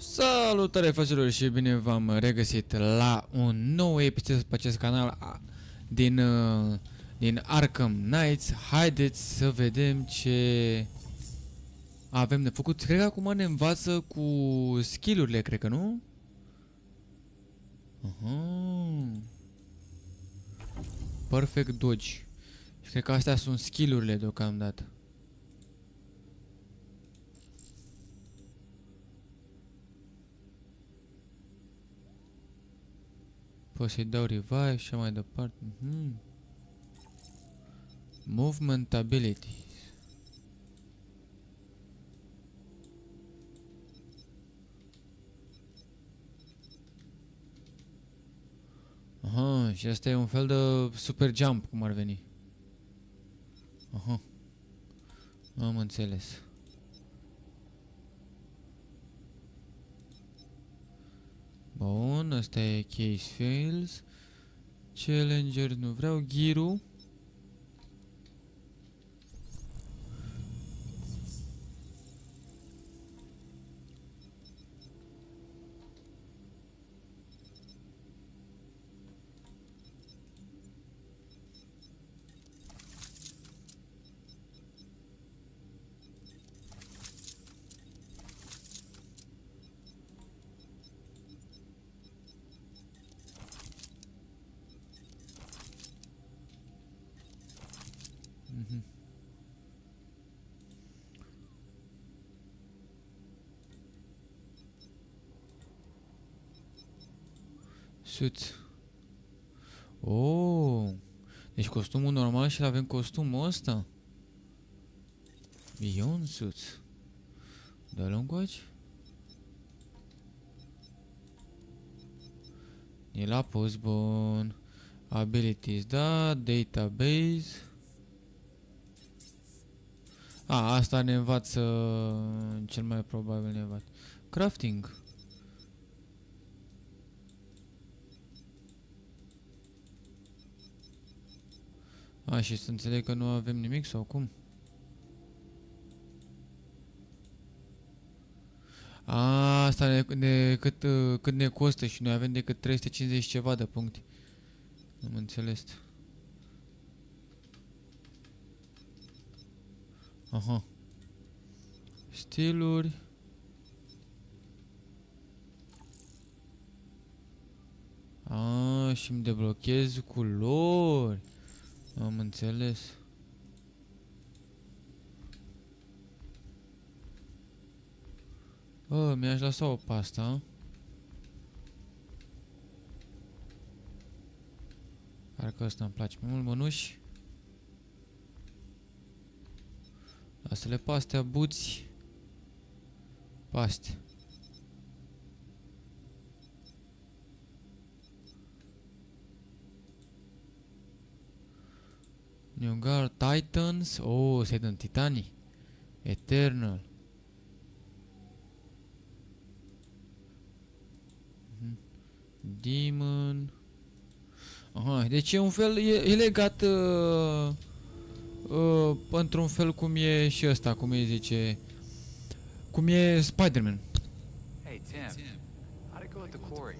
Salutare facerilor și bine v-am regăsit la un nou episod pe acest canal a- din, uh, din Arkham Knights. Haideți să vedem ce avem de făcut. Cred că acum ne învață cu skillurile, cred că nu? Aha. Perfect dodge. Și cred că astea sunt skillurile deocamdată. Poți să-i dau revive și așa mai departe. Mhm. Movement ability. Aha, și asta e un fel de super jump, cum ar veni. Aha. Am înțeles. Bun, asta e case fails. Challenger nu vreau. Giru. Suit. Oh. Deci costumul normal și avem costumul ăsta. Beyond suit. Dă-l încoace. E la pus bun. Abilities, da, database. A, asta ne învață, cel mai probabil ne învață. Crafting. A, și să înțeleg că nu avem nimic sau cum? A, asta ne, ne, cât, uh, cât ne costă și noi avem decât 350 ceva de puncte. Am înțeles. Aha. Stiluri. A, și îmi deblochez culori. Am înțeles. Bă, mi-aș lăsa o pasta. Parcă ăsta îmi place mai mult, mănuși. Lasă-le pe astea, buți. Paste. New Guard Titans. Oh, se dă Titanii. Eternal. Mhm. Demon. Aha, deci e un fel, e, e legat uh, uh, într-un fel cum e și ăsta, cum îi zice, cum e Spider-Man. Hey, Tim. How'd it go at the quarry?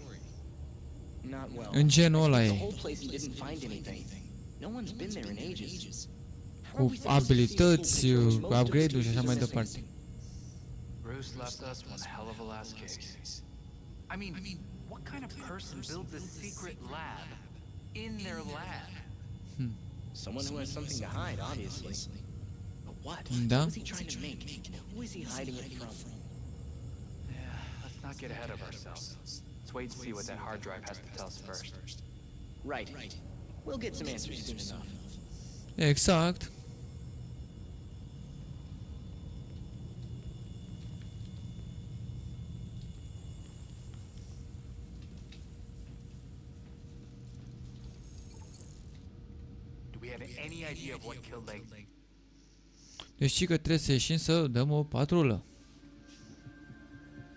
Not well. În genul ăla The e, whole place and didn't find anything. No one's been there in ages. How are cu we supposed to abilități, see which most of the upgrade-uri și așa creatures mai departe. Bruce left us one hell of a last case. I mean, what kind of person builds a secret lab in their lab? Hmm. Someone who has something to hide, obviously. But what? Mm, da. What he trying to make? Who is he hiding it from? Yeah, let's not get ahead of ourselves. Let's wait and see what that hard drive has to tell us first. Right. Right. We'll get some answers soon enough. Exact. Do we have any idea of what killed Lake? Deci știi că trebuie să ieșim să dăm o patrulă.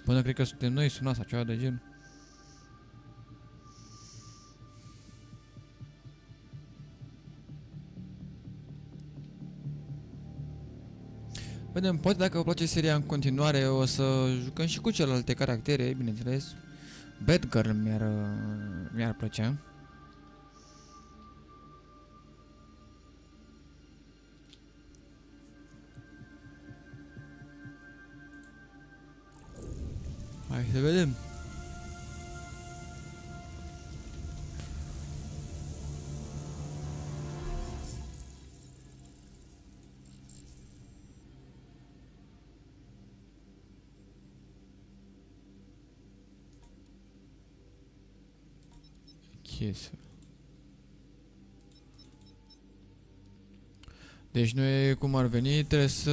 Până cred că suntem noi sunați sau ceva de gen. Vedem, poate dacă vă place seria în continuare, o să jucăm și cu celelalte caractere, bineînțeles. Batgirl mi-ar, uh, mi-ar plăcea. Deci noi cum ar veni, trebuie să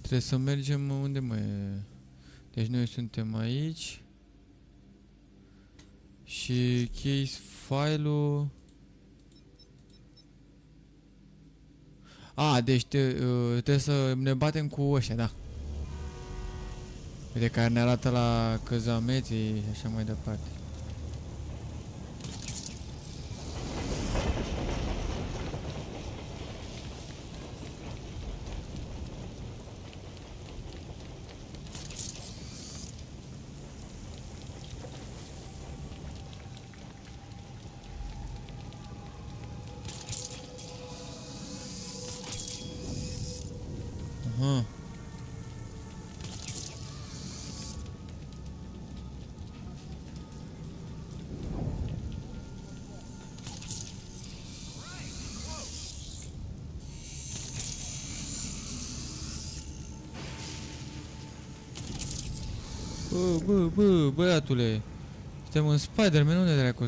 Trebuie să mergem unde mai e? Deci noi suntem aici. Și case file-ul... A, deci te, uh, trebuie să ne batem cu ăștia, da. Uite care ne arată la câțiva metri și așa mai departe.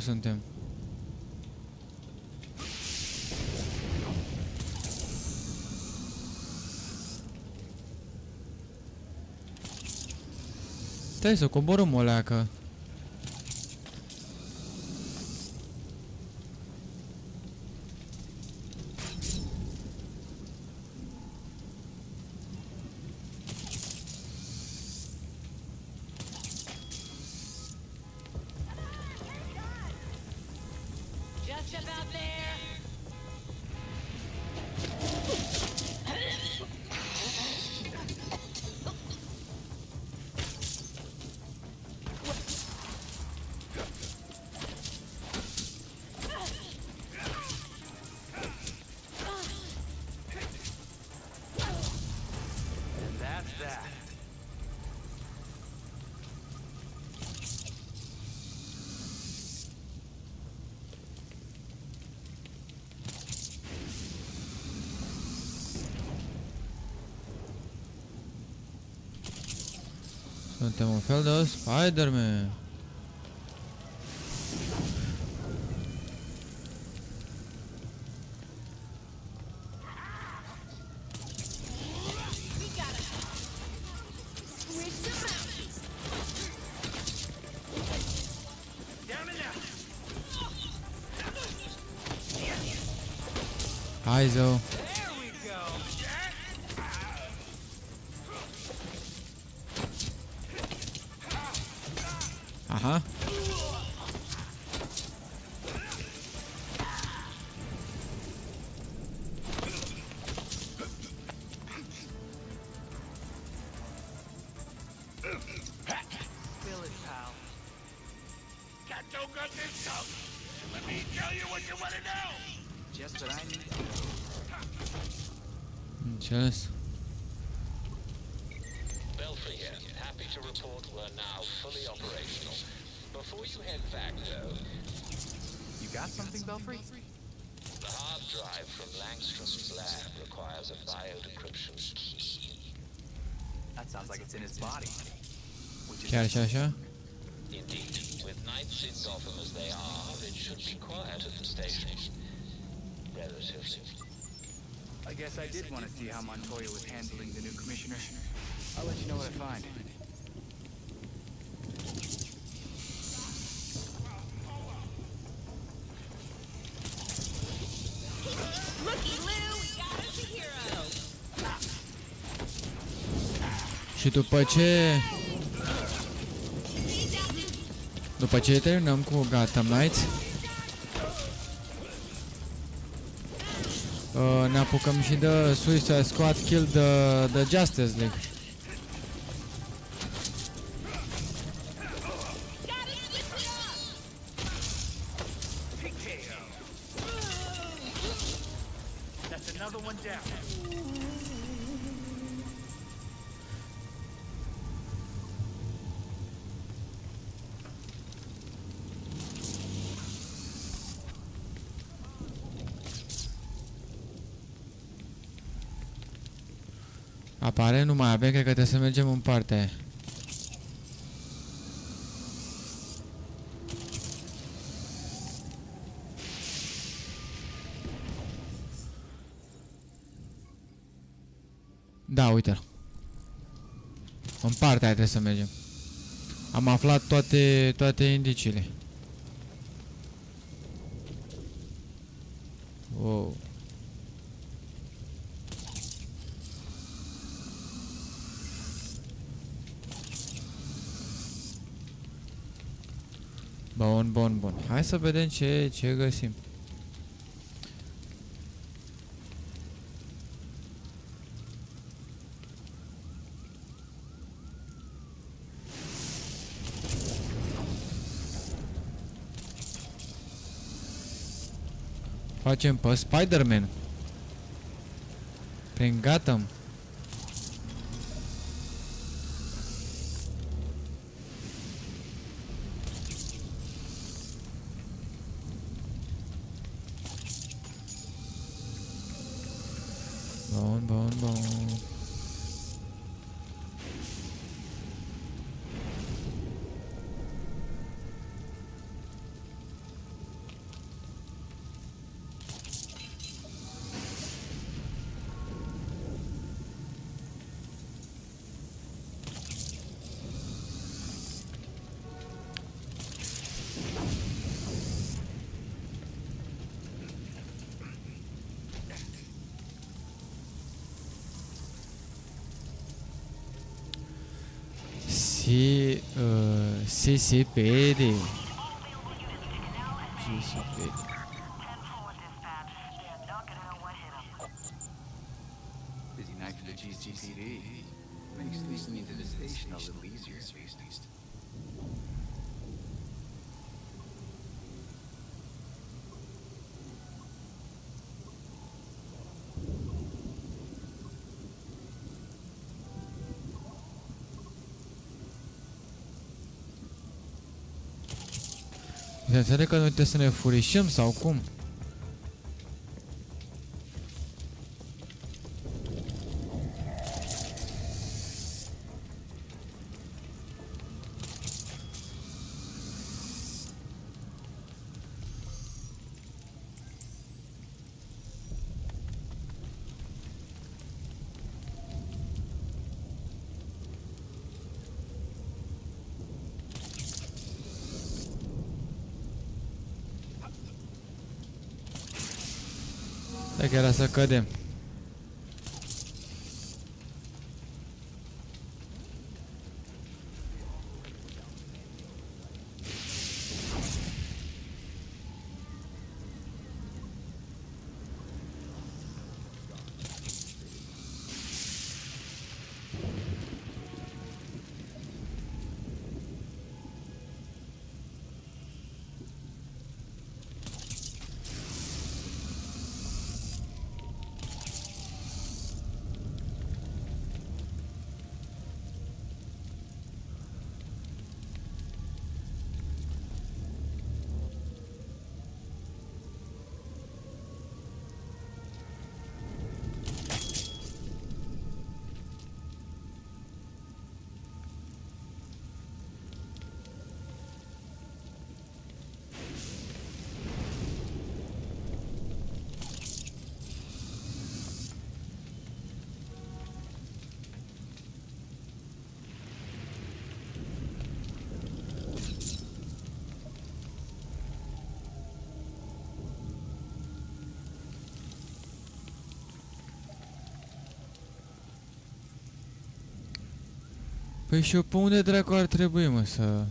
Suntem? Stai să coborâm o leacă. about me. Suntem un fel de Spider-Man. We gotta switch them out. Hai zău. Aha. Which is Chiar și așa? Indeed, with nights in Gotham as they are, it should be quiet at the station. Relatively. I guess I did want to see how Montoya was handling the new commissioner. I'll let you know what I find. Looky, Lou, după ce... După ce terminăm cu Gotham Knights, uh, ne apucăm și de Suicide Squad Kill the, the Justice League. Apare, nu mai avem, cred că trebuie să mergem în partea aia. Da, uite-l. În partea aia trebuie să mergem. Am aflat toate, toate indiciile. Wow. Bun, bun, bun. Hai să vedem ce, ce găsim. Facem pe Spider-Man. Prin Gotham. CCPD. GCPD. Înțeleg că noi trebuie să ne furișăm sau cum? Dacă era să cădem. Păi și eu pe unde dracu ar trebui, mă, să...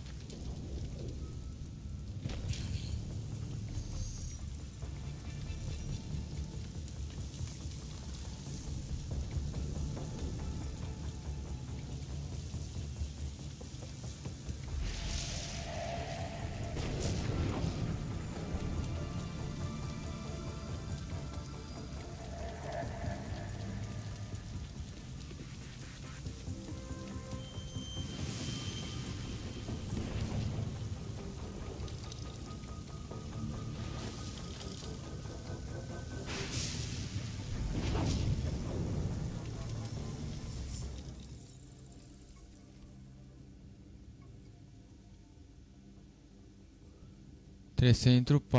Trebuie să intru pe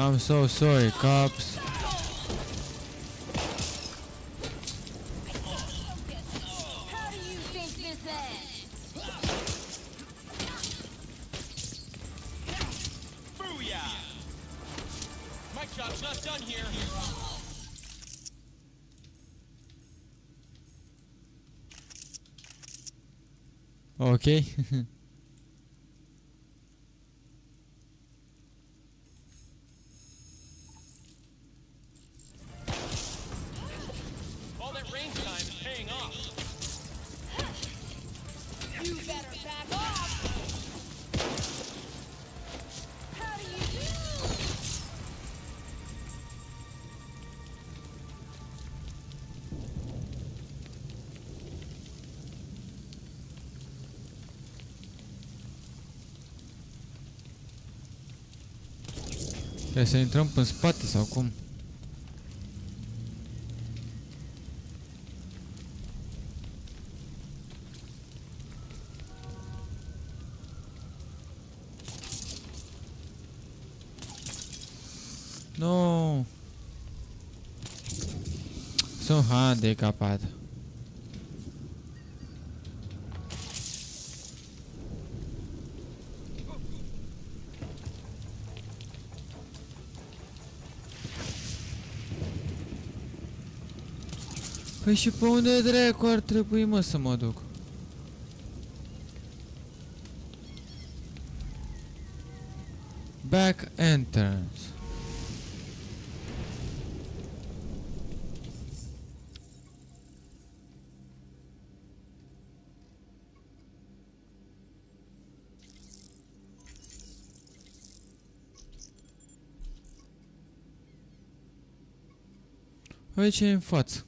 I'm so sorry, cops. How Trebuie să intrăm în spate sau cum? Nu. Sunt handicapat. Păi și pe unde dracu ar trebui mă să mă duc? Back entrance. Uite ce e în față.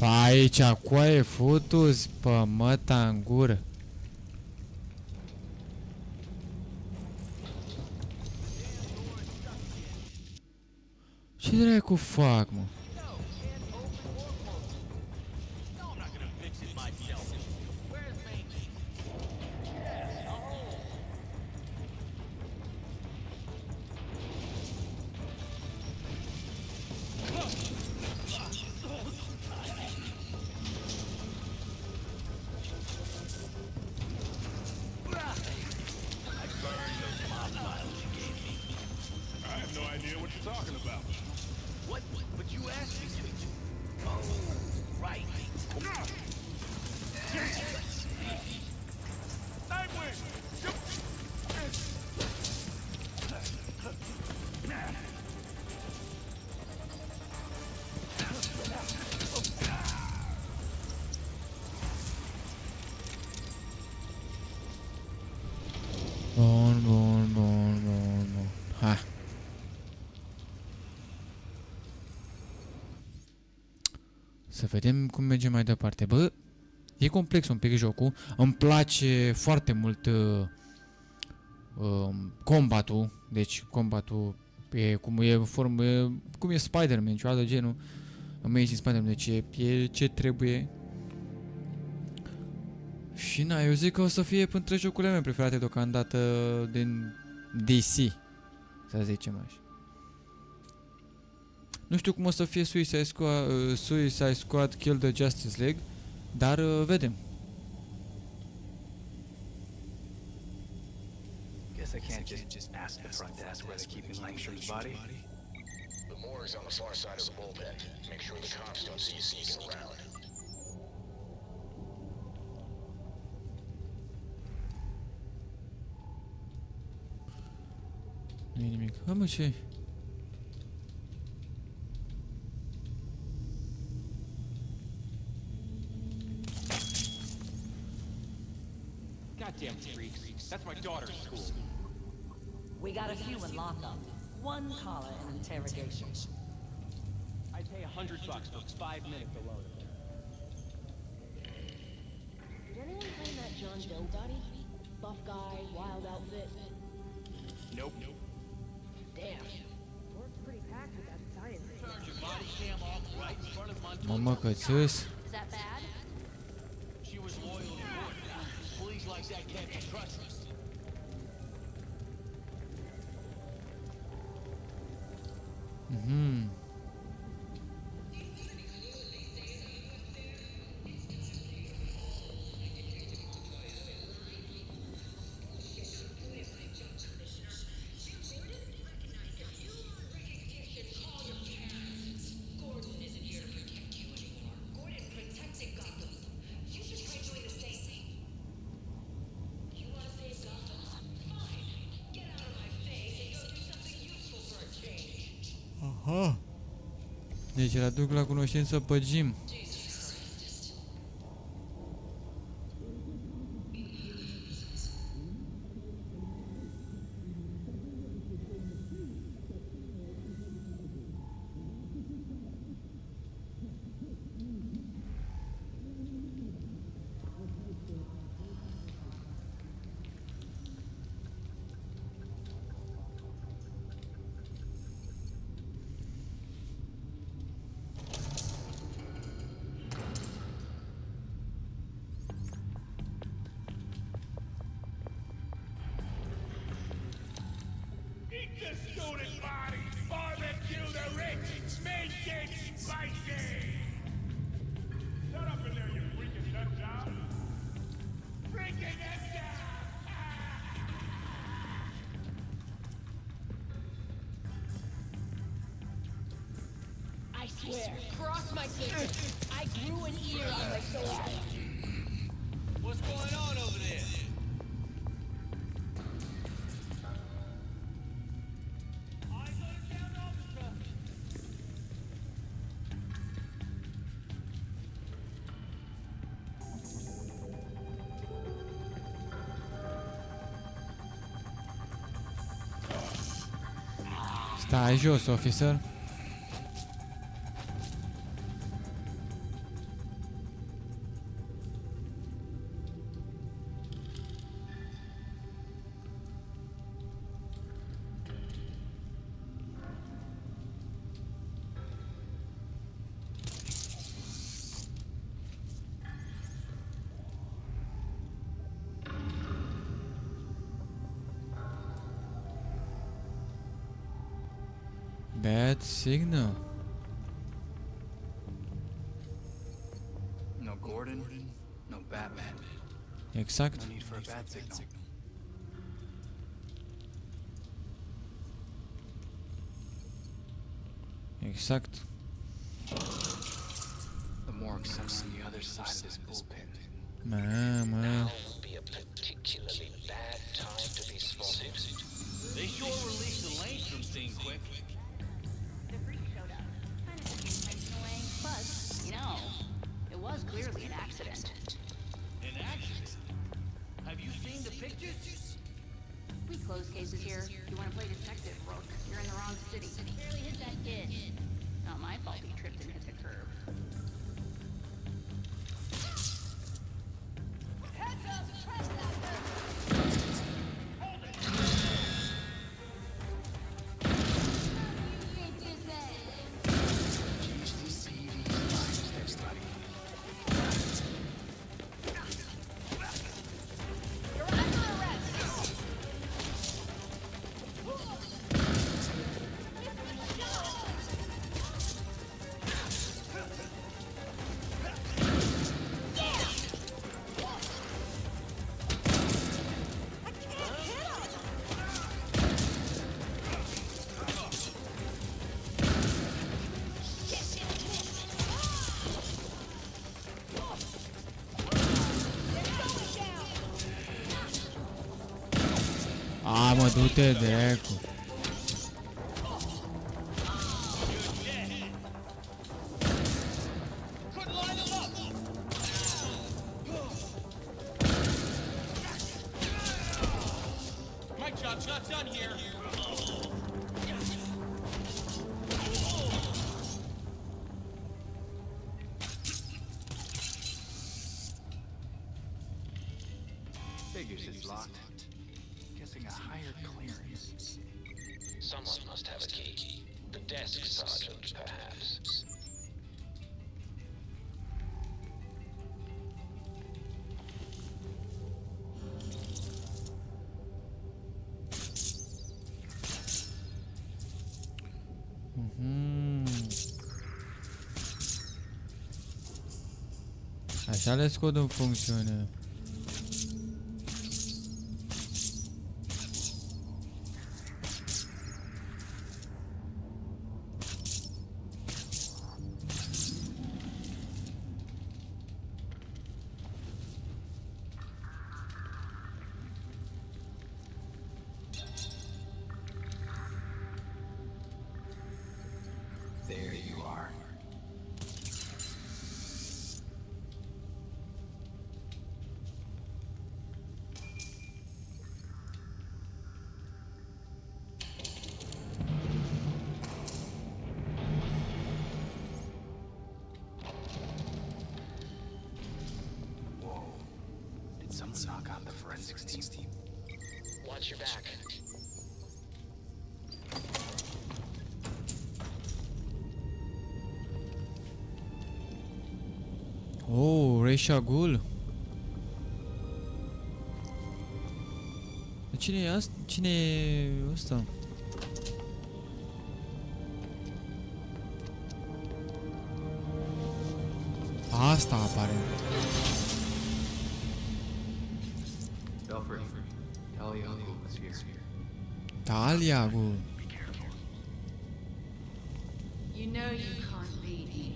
Pa aici, coaie, futu-ți pe măta în gură. Ce dracu fac, Să vedem cum merge mai departe. Bă, e complex un pic jocul. Îmi place foarte mult uh, uh, combatul. Deci combatul e cum e formă, e, cum e Spider-Man, ceva de genul. Amazing Spider-Man, deci e, e ce trebuie. Și na, eu zic că o să fie între jocurile mele preferate deocamdată din DC, să zicem așa. Nu știu cum o să fie Suicide Squad, uh, Suicide Squad Kill the Justice League, dar uh, vedem. Guess I can't just ask the front desk where they're keeping Langsham's body. The morgue's on the far side of the bullpen. Make sure the cops don't see you sneaking around. Nu e nimic. Bă, mă, ce Goddamn That's my daughter's school. We got a few in lockup. One caller in interrogation. I'd pay a hundred bucks for five minutes alone. Did anyone find that John Doe body? Buff guy, wild outfit. Nope. Nope. Damn. Work's pretty packed with that science. Turn your body cam off right in front of Montoya. Mamă, că țâs. Deci îl aduc la cunoștință pe Jim. I swear, cross my fingers. I grew an ear on my shoulder. What's going on over there? Stai jos, officer. Bad time to be spotted. They sure released the Langstrom scene quick. The freak showed up. Kind of intentional way, but, you know, it was clearly an accident. An accident. Have you seen the pictures? We close cases here. You want to play detective, Rook? You're in the wrong city. Barely hit that kid. Not my fault he tripped and hit the curb. A, mă, du-te Așa le scot în funcțiune. There you 16. Watch your back. Oh, Reisha Ghul. Cine e asta? Cine e ăsta? Asta apare. Belfry. Talia was here. Talia You know you can't beat me.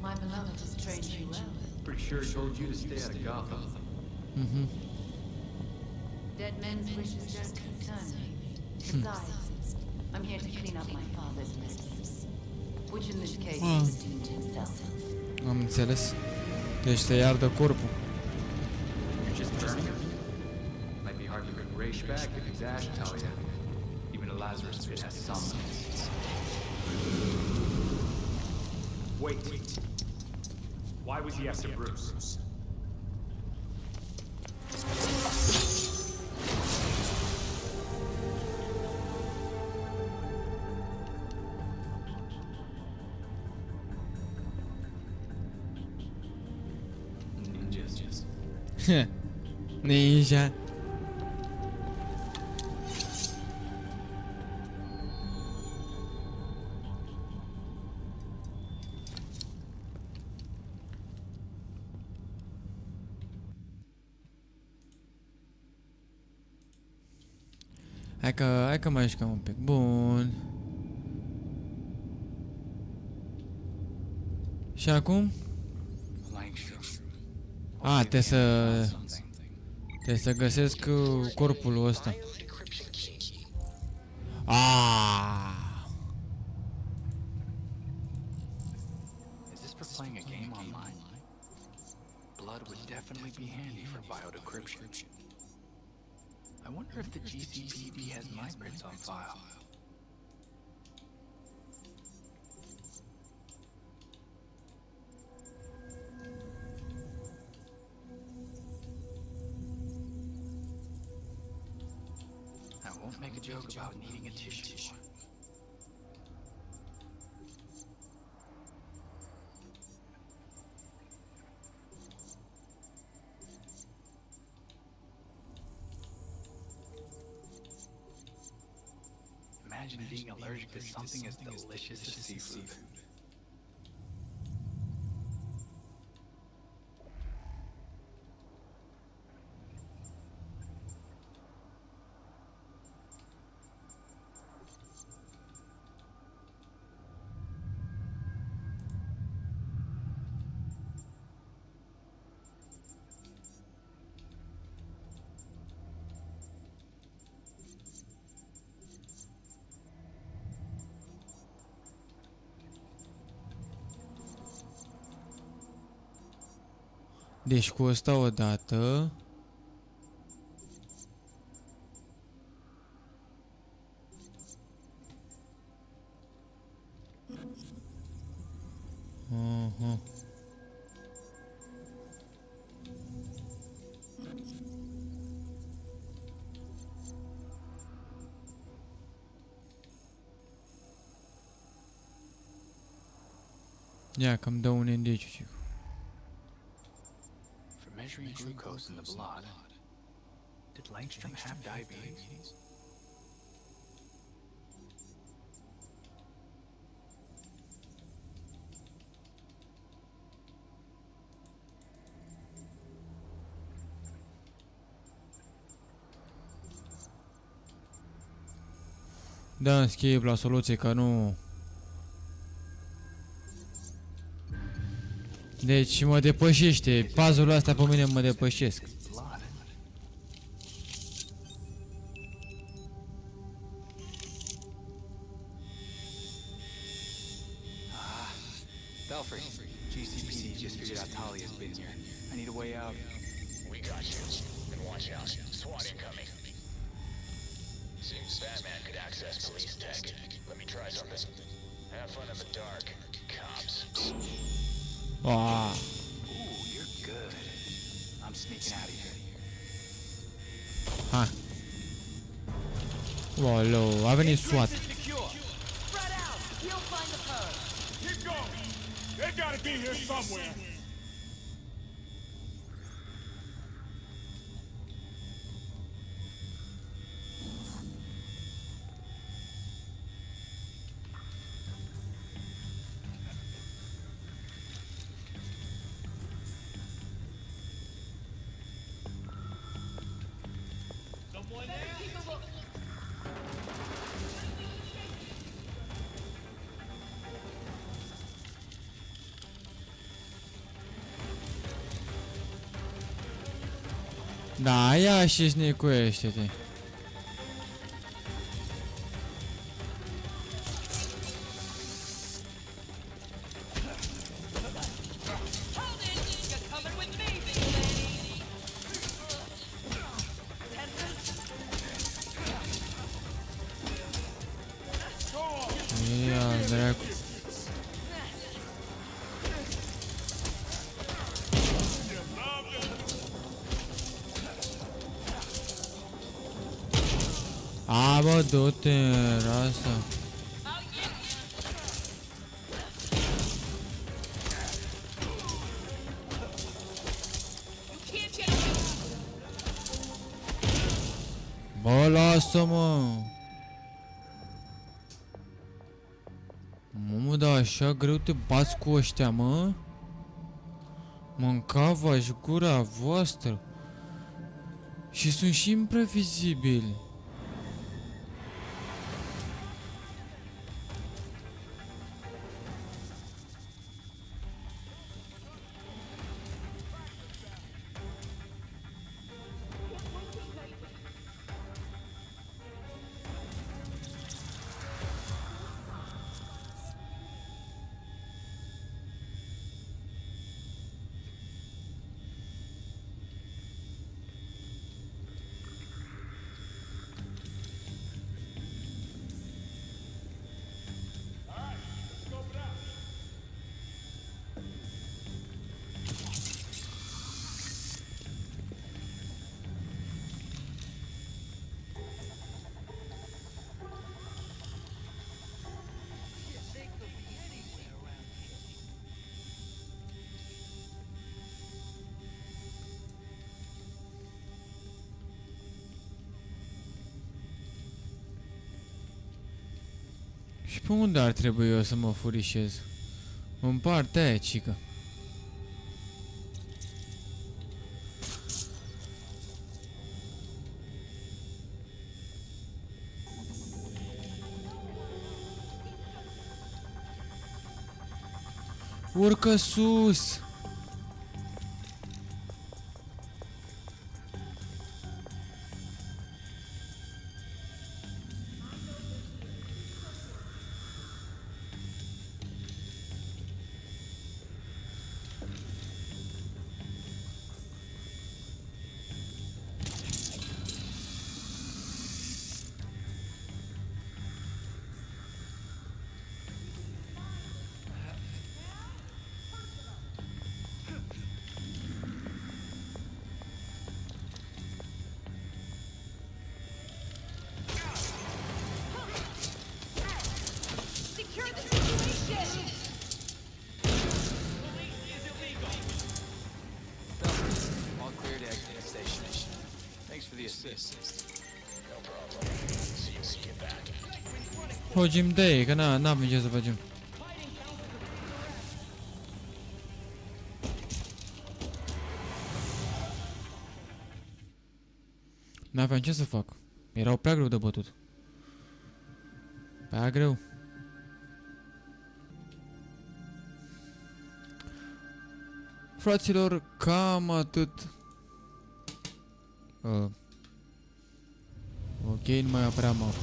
My beloved has trained you well. Pretty sure he told you to stay out of Gotham. Mm-hmm. Dead men's wishes don't concern me. Besides, I'm here to clean up my father's mess. Which in this case he esteemed himself. Am înțeles. Deci se iardă corpul. You're just burning him? Might be 下。Hai că, hai că mai jucăm un pic. Bun. Și acum? A, ah, trebuie să... Trebuie să găsesc uh, corpul ăsta. Deci cu asta o dată... Ia că îmi dă un indiciu, measuring glucose in the blood. Did Langstrom have diabetes? Da, în schimb, la soluție că nu Deci mă depășește, puzzle-ul astea pe mine mă depășesc. Да, я сейчас не кое-что ты. lasă-mă! Mamă, dar așa greu te bați cu ăștia, mă? Mâncava și gura voastră. Și sunt și imprevizibili. Pe unde ar trebui eu să mă furișez? În partea aia, cică. Urcă sus! The assist. Fugim de ei, că na, n-avem ce să facem. N-aveam ce să fac. Erau prea greu de bătut. Prea greu. Fraților, cam atât. Uh. Ok, nu mai apărea map.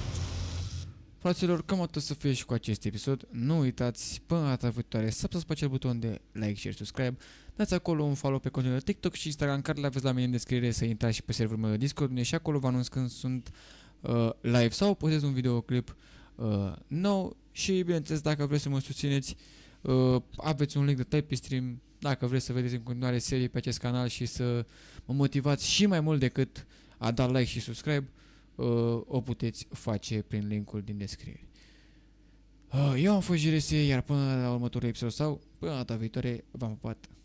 Fraților, cam atât să fie și cu acest episod. Nu uitați, până data viitoare, să apăsați pe acel buton de like, share, subscribe. Dați acolo un follow pe contul de TikTok și Instagram, care le aveți la mine în descriere să intrați și pe serverul meu de Discord, unde și acolo vă anunț când sunt uh, live sau postez un videoclip uh, nou și, bineînțeles, dacă vreți să mă susțineți, uh, aveți un link de type stream dacă vreți să vedeți în continuare serii pe acest canal și să mă motivați și mai mult decât a da like și subscribe, uh, o puteți face prin linkul din descriere. Uh, eu am fost JRS, iar până la următorul episod sau până data viitoare, v-am pupat. Pa, pa.